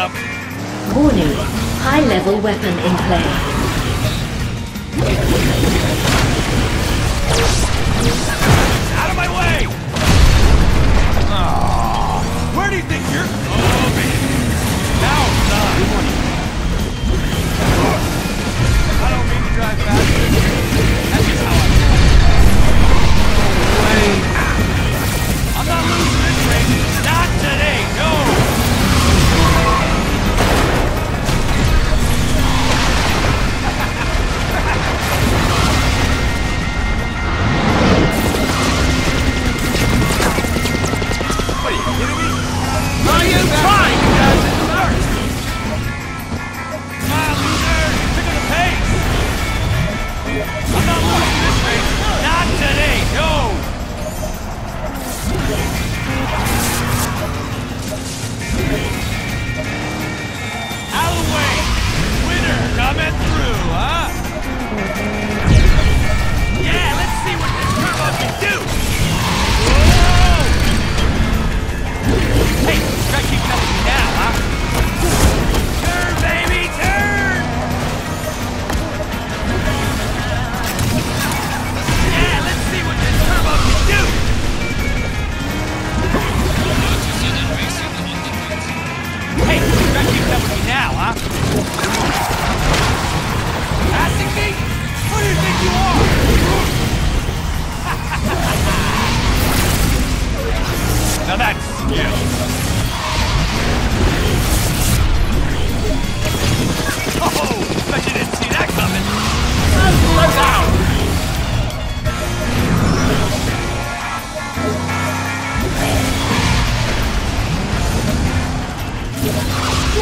up. Warning. High-level weapon in play. Out of my way! Ah, where do you think you're... Now it's not. I don't mean to drive faster.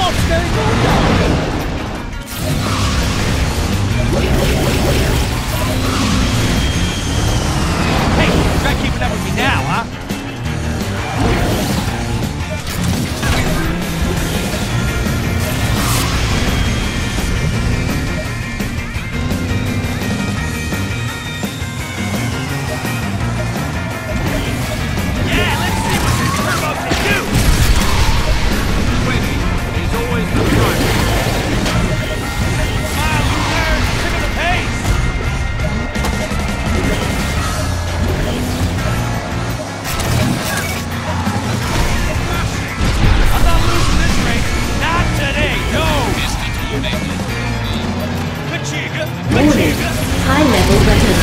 Hey, you try keeping up with me now, huh?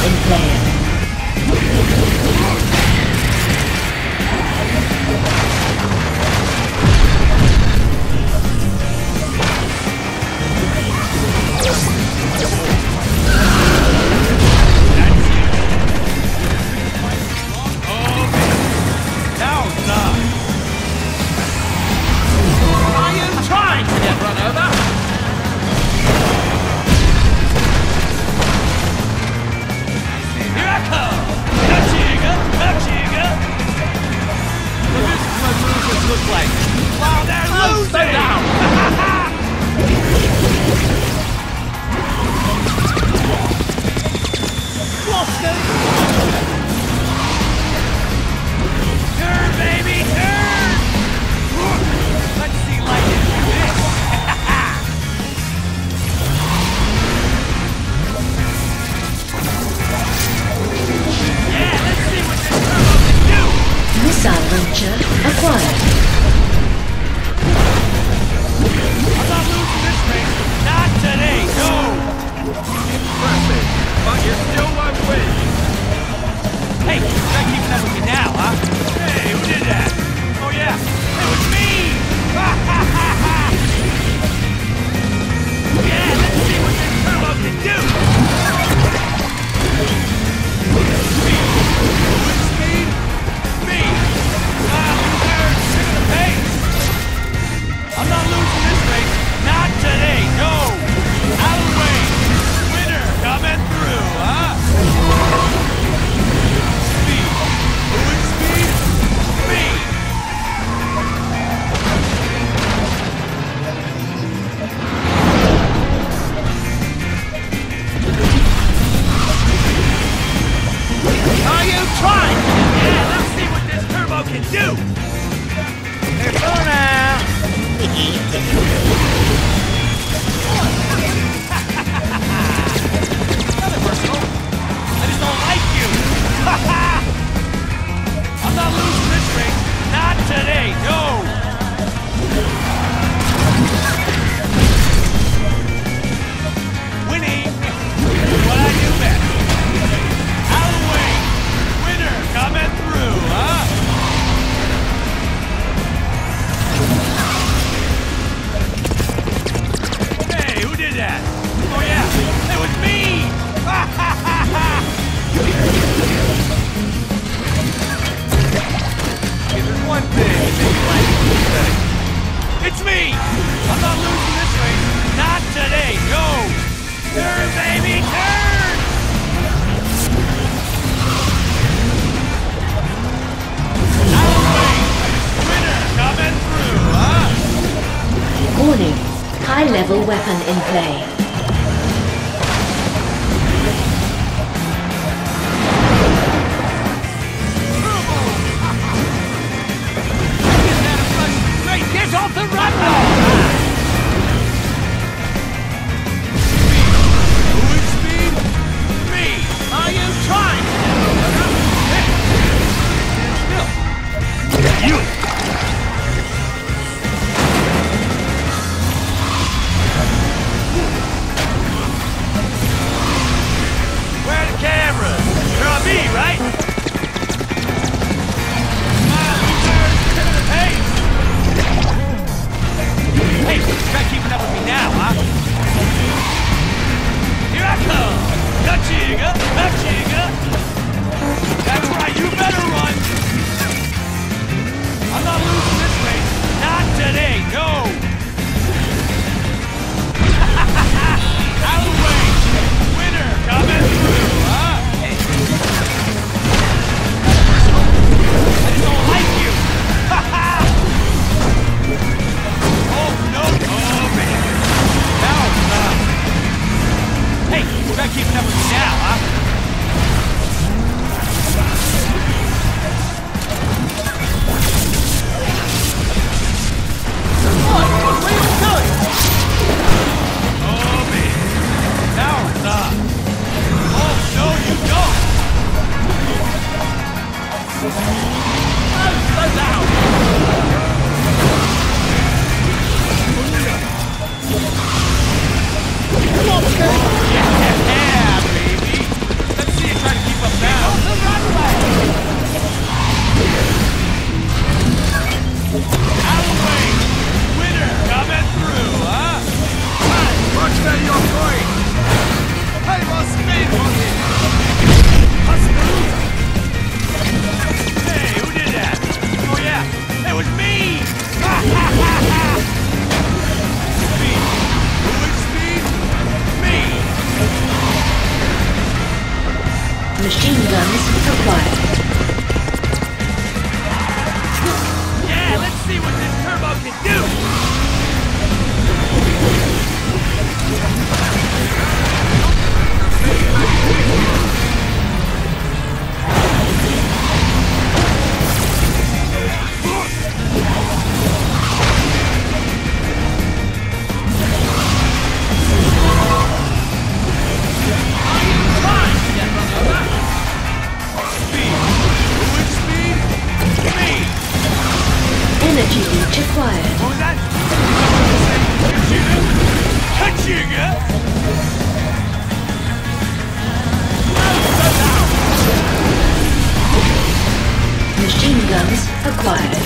and plan. Hey, no! high-level weapon in play.